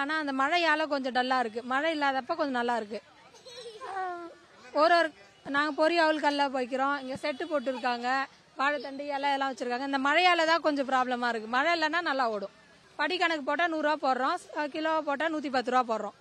ஆனால் அந்த மழையால் கொஞ்சம் டல்லாக இருக்குது மழை இல்லாதப்ப கொஞ்சம் நல்லா இருக்குது ஒரு ஒரு நாங்கள் பொரிய அவல் கல்ல வைக்கிறோம். இங்கே செட்டு போட்டுருக்காங்க. வாழைத்தண்டு இலை எல்லாம் வச்சுருக்காங்க. இந்த மழையால் தான் கொஞ்சம் ப்ராப்ளமாக இருக்குது மழை இல்லைன்னா நல்லா ஓடும். படி கணக்கு போட்டால் நூறுரூவா போடுறோம். கிலோவாக கிலோ போட்டால் நூற்றி பத்து ரூபா போடுறோம்.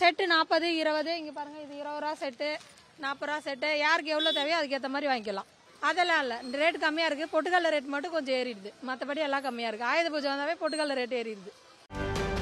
செட்டு நாற்பது இருபது. இங்கே பாருங்கள் இது இருபது ரூபா செட்டு நாற்பது ரூபா செட்டு. யாருக்கு எவ்வளோ தேவையோ அதுக்கேற்ற மாதிரி வாங்கிக்கலாம். அதெல்லாம் இல்லை. இந்த ரேட் கம்மியாக இருக்குது பொட்டுக்கல்ல ரேட் மட்டும் கொஞ்சம் ஏறிடுது. மற்றபடி எல்லாம் கம்மியாக இருக்குது ஆயுத பூஜை வந்தாவே பொட்டுக்கல்ல ரேட் ஏறிடுது.